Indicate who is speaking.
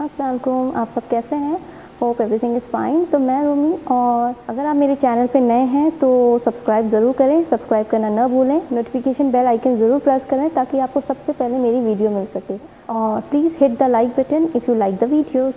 Speaker 1: असलकुम आप सब कैसे हैं? होप एवरीथिंग इज़ फाइन तो मैं रूमी और अगर आप मेरे चैनल पे नए हैं तो सब्सक्राइब ज़रूर करें। सब्सक्राइब करना ना भूलें। नोटिफिकेशन बेल आइकन ज़रूर प्रेस करें ताकि आपको सबसे पहले मेरी वीडियो मिल सके। और please hit the like button if you like the videos